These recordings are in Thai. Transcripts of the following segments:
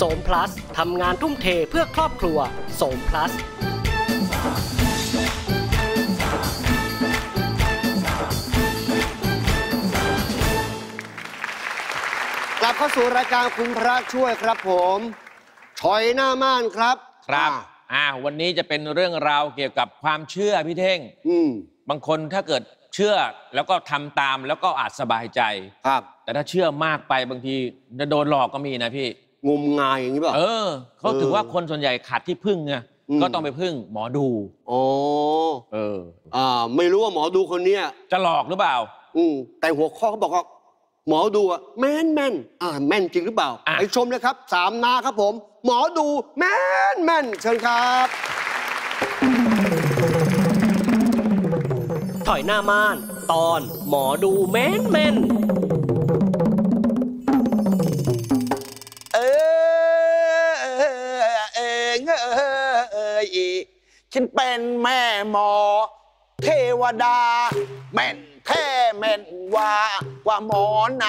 โสมพลัสทำงานทุ่มเทเพื่อครอบครัวโสมพลัสกลับเข้าสู่รายการคุณพระช่วยครับผมถอยหน้าม่านครับครับ อ่าอ่า วันนี้จะเป็นเรื่องราวเกี่ยวกับความเชื่อพี่เท่ง อืมบางคนถ้าเกิดเชื่อแล้วก็ทำตามแล้วก็อาจสบายใจ ครับ แต่ถ้าเชื่อมากไปบางทีจะโดนหลอกก็มีนะพี่ งมงายอย่างนี้เปล่าเออเขาถือว่าเออคนส่วนใหญ่ขาดที่พึ่งไงอืม ก็ต้องไปพึ่งหมอดู โอ้เออ อ่าไม่รู้ว่าหมอดูคนเนี้ยจะหลอกหรือเปล่า อืมแต่หัวข้อเขาบอกว่าหมอดูอะแม่นแม่นอ่าแม่นจริงหรือเปล่าอะ ไปชมเลยครับสามนาครับผม หมอดูแม่นแม่นเชิญครับ ถอยหน้าม่าน ตอนหมอดูแม่นแม่นเเอยฉันเป็นแม่หมอ เทวดา แม่นแท้แม่นว่ากว่าหมอไหน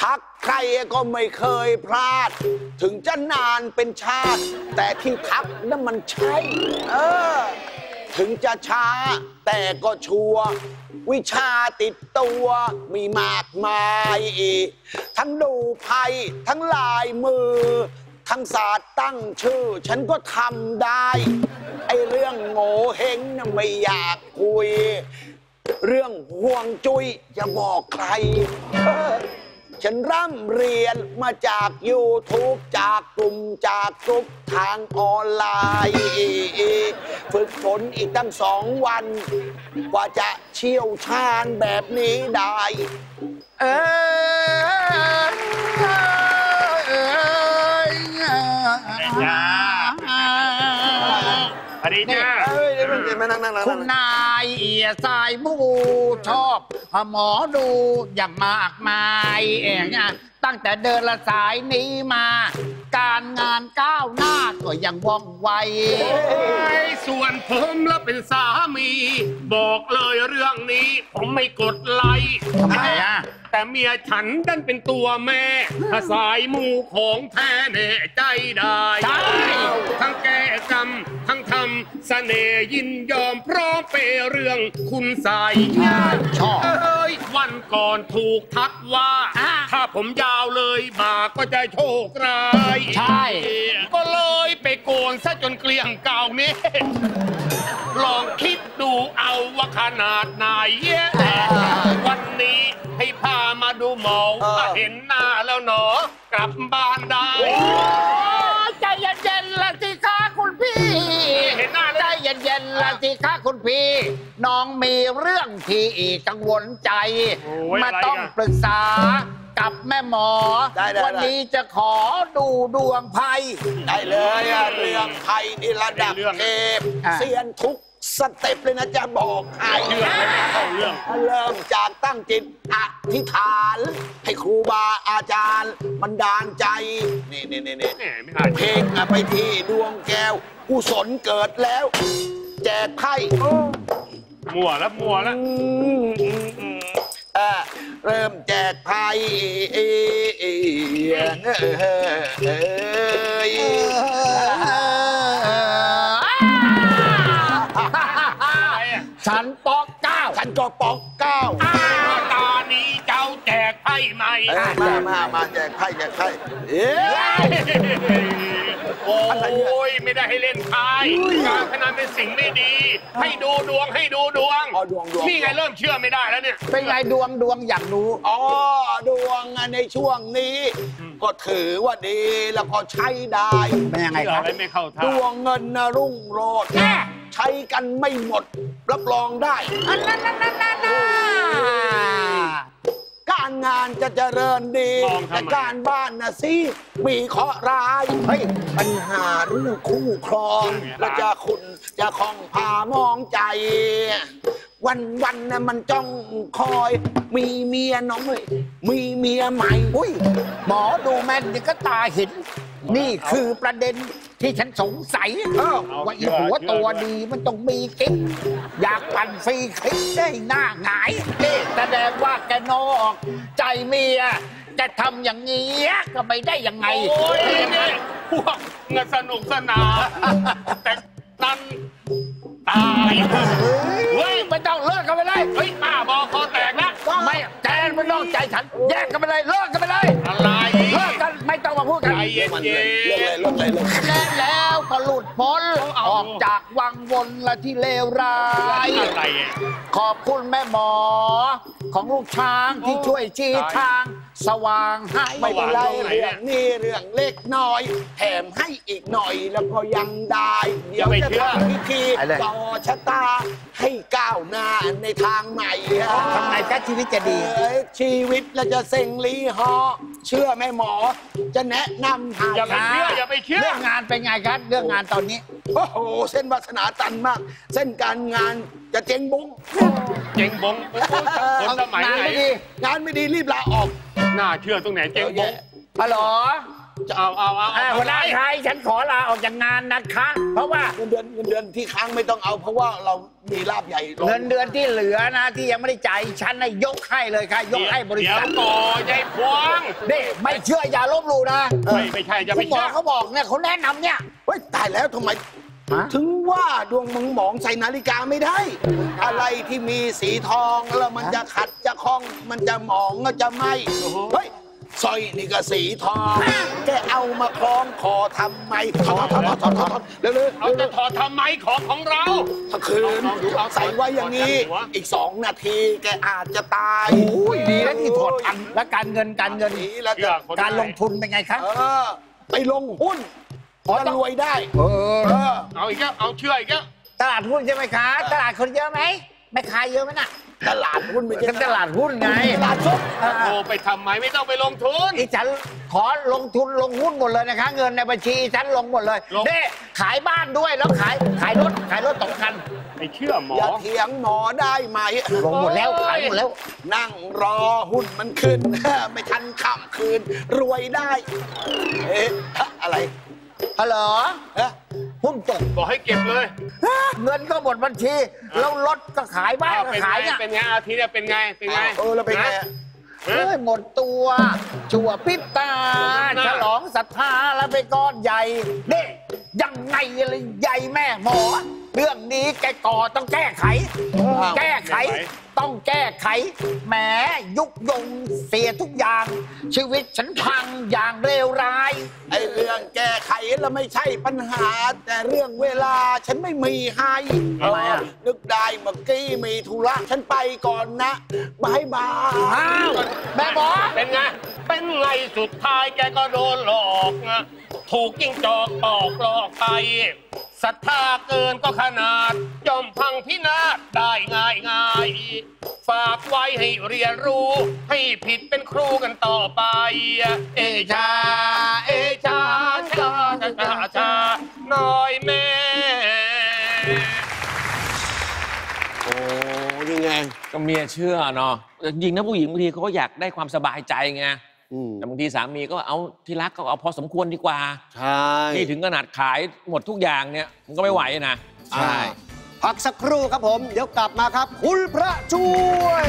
ทักใครก็ไม่เคยพลาด ถึงจะนานเป็นชาติ แต่ที่ทักนั่นมันใช่ เออ ถึงจะช้า แต่ก็ชัวร์วิชาติดตัวมีมากมาย ทั้งดูไพ่ทั้งลายมือ ทั้งศาสตร์ตั้งชื่อ ฉันก็ทำได้ ไอ้เรื่องโง่เฮงน่ะไม่อยากคุย เรื่องห่วงจุย้ยจะบอกใคร ฉันร่ำเรียนมาจาก YouTube จากกลุ่มจากกลุ่มทางออนไลน์ ฝึกฝนอีกตั้งสองวัน กว่าจะเชี่ยวชาญแบบนี้ได้ เออ วัสดีจ้าเอ้ยมานั่งนั่งนั่งคุณนายเอียสายมูชอบหมอดูอย่างมากมายเองอะตั้งแต่เดินละสายนี้มา การงานก้าวหน้าก็ยังว่องไวส่วนผมแล้วเป็นสามี บอกเลยเรื่องนี้ ผมไม่กดไลค์ทำไมอะ แต่เมียฉันดันเป็นตัวแม่ ถ้าสายมูของแท้แน่ใจได้ใช่ทั้งแก้กรรม ทั้งทำเสน่ห์ยินยอมพร้อมเปเรื่องคุณใสยชอบเอ้ยวันก่อนถูกทักว่า ถ้าผมยาวเลยบากก็จะโชคร้ายใช่ ก็เลยไปโกนซะจนเกลี้ยงเก่านี่ลองคิดดูเอาว่าขนาดไหนวันนี้ ดูหมอถ้าเห็นหน้าแล้วหนอกลับบ้านได้ใจเย็นๆละสิคะคุณพี่เห็นหน้าแล้วใจเย็นๆละสิคะคุณพี่ น้องมีเรื่องที่กังวลใจโอ้ยมาอะไรต้องกันปรึกษากับแม่หมอได้ได้วันี้จะขอดูดวงไพ่ได้เลยอะเรื่องไทยนี่ระดับเรื่องเทพอะเซียนทุก สเต็ปเลยนะจะบอกให้เรื่องเลยนะเข้าเรื่องเริ่มจากตั้งจิตอธิษฐาน ให้ครูบาอาจารย์บันดาลใจ นี่นี่นี่นี่แหมไม่อ่านเพลงอะไปที่ดวงแก้วกุศลเกิดแล้ว แจกไพ่มั่วแล้วมั่วแล้วอืมอืมอืมเอ่อเริ่มแจกไพ่เอ้ย ฉันปอกเก้าฉันก็ปอกเก้าตอนนี้เจ้าแจกไพ่ใหม่เอ้ยมามามาแจกไพ่แจกไพ่เอ้ยโอ้ยไม่ได้ให้เล่นไพ่การพนันเป็นสิ่งไม่ดี ให้ดูดวงให้ดูดวงอ๋อดวงดวงนี่ไงเริ่มเชื่อไม่ได้แล้วเนี่ยเป็นไงดวงดวงอยากรู้อ๋อดวงในช่วงนี้ ก็ถือว่าดีแล้วก็ใช้ได้เป็นยังไงเชื่อครับอะไรไม่เข้าท่าดวงเงินนะรุ่งโรจน์ใช้กันไม่หมด รับรองได้ อันนั้นนั่นนั่นนั่นการงานจะเจริญดีมองทำไม แต่การบ้านนะสิมีเคราะห์ร้ายเฮ้ยปัญหาเรื่องคู่ครองแล้วจะคุณจะคล้องพามองใจ วันวันๆนะมันจ้องคอย มีเมียน้อยมีเมียใหม่อุ้ยหมอดูแม่นยังก็ตาเห็น นี่คือประเด็นที่ฉันสงสัยเอ้าว่าอีหัวตัวดีมันต้องมีกิ๊กอยากปั่นฟรีคลิปได้หน้าหงายเอ๊ะแสดงว่าแกนอกใจเมียจะทำอย่างนี้ก็ไม่ได้ยังไง โอ้ยนี่พวกเงินสนุกสนานแต่ตันตายเฮ้ยไม่ต้องเลิกกันไปเลยเฮ้ยป้าบอกคอแตกนะไม่แกไม่ต้องใจฉันแยกกันไปเลยเลิกกันไปเลย ต้องมาพูดกันใจเย็นมันเย็เลยเลิกเลยเลิกและแล้วก็หลุดพ้นออกจากวังวนละที่เลวร้ายอะไรขอบคุณแม่หมอของลูกช้างที่ช่วยชี้ทาง สว่างให้ไม่เป็นไรเรื่องนี้เรื่องเล็กน้อย แถมให้อีกหน่อยแล้วก็ยังได้ เดี๋ยวจะทำพิธีต่อชะตา ให้ก้าวหน้าในทางใหม่ทำไงแค่ชีวิตจะดีเอ้ยชีวิตเราจะเซ็งลีฮอเชื่อแม่หมอ จะแนะนำให้อย่าไปเชื่ออย่าไปเชื่อเรื่องงานเป็นไงครับ เรื่องงานตอนนี้โอ้โหเส้นวาสนาตันมาก เส้นการงานจะเจ๊งบุ้งเจ๋งบงโอ้โหคนสมัยงานไหนไม่ดีงานไม่ดีรีบลาออก น่าเชื่อตรงไหนเจ๋งบงฮัลโหลเอาเอาเอาอ่าเอาหัวหน้าไทยฉันขอลาออกจากงานนะคะ เพราะว่าเงินเดือนเงินเดือนที่ค้างไม่ต้องเอา เพราะว่าเรามีลาบใหญ่รอเงินเดือนที่เหลือนะที่ยังไม่ได้จ่ายฉันนะยกให้เลยค่ะ ยกให้บริเดี๋ยษัวทก่อนยายพวงนี่ไม่เชื่ออย่าลบหลู่นะไม่ไม่ใช่จะคุไม่ณหมอเชื่อเขาบอกเนี่ยเขาแนะนำเนี่ยเฮ้ยตายแล้วทำไมฮะถึงว่าดวงมึงหมองใส่นาฬิกาไม่ได้ อะไรที่มีสีทองแล้วมันจะขัดจะ คล้องมันจะหมองก็จะไหมเฮ้ยสร้อยนี่ก็สีทอง แกเอามาคล้องคอทำไมถอดถอดถอดถอดถอดเร็วเร็วเอาจะถอดทำไมของของเราถ้าคืนเอาดูเอาใส่ไว้อย่างนี้ อีกสองนาทีแกอาจจะตายโอ้ยดีแล้วที่ถอดอันและการเงินการเงินดีแล้วการลงทุนเป็นไงครับเออไปลงหุ้นพอรวยได้เออเออ เอาอีกแล้วเอาเชื่ออีกแล้วตลาดหุ้นใช่ไหมคะตลาดคนเยอะไหมไม่ขายเยอะไหมน่ะ ตลาดหุ้นไม่ใช่ก็ตลาดหุ้นไงตลาดซุปโทรไปทำไมไม่ต้องไปลงทุน อีฉันขอลงทุนลงหุ้นหมดเลยนะคะ เงินในบัญชีอีฉันลงหมดเลยลง เด้ขายบ้านด้วยแล้วขายขายรถขายรถสองคัน ไม่เชื่อหมอ อย่าเถียงหมอได้ไหมลงหมดแล้วขายหมดแล้ว นั่งรอหุ้นมันขึ้น ไม่ทันข้ามคืน รวยได้ เอ๊ะ อะไรฮัลโหลเอ๊ะหุ้นตกบอกให้เก็บเลย เงินก็หมดบัญชี แล้วรถก็ขายบ้านอ้าวก็เป็นขายไงเนี่ยเป็นไงอาทิตย์เนี่ยเป็นไงเป็นไงเออแล้วเป็นไงฮะเอ้ยหมดตัวชั่วพริบตาหมดหน้าฉลองศรัทธาแล้วไปก้อนใหญ่เด้ยังไงเลยใหญ่แม่หมอ เรื่องนี้แกก่อต้องแก้ไข แก้ไข ต้องแก้ไข แหมยุกยงเสียทุกอย่าง ชีวิตฉันพังอย่างเลวร้าย ไอ้เรื่องแก้ไขแล้วไม่ใช่ปัญหา แต่เรื่องเวลาฉันไม่มีให้ทำไมอะ นึกได้เมื่อกี้มีธุระฉันไปก่อนนะบายบาย อ้าวแม่หมอ เป็นไง เป็นไงสุดท้ายแกก็โดนหลอกนะถูกจิ้งจอกปอกหลอกไป ศรัทธาเกินก็ขนาดจอมพังพินาศได้ง่ายง่ายฝากไว้ให้เรียนรู้ ให้ผิดเป็นครูกันต่อไป เอชา เอชาชาชาชาชาน้อยแม่ โอ้ยังไง ก็เมียเชื่อเนาะจริงนะผู้หญิงบางทีเขาก็อยากได้ความสบายใจไง แต่บางทีสามีก็เอาที่รักก็เอาพอสมควรดีกว่า ใช่นี่ถึงขนาดขายหมดทุกอย่างเนี่ยมันก็ไม่ไหวนะใช่พักสักครู่ครับผม เดี๋ยวกลับมาครับ คุณพระช่วย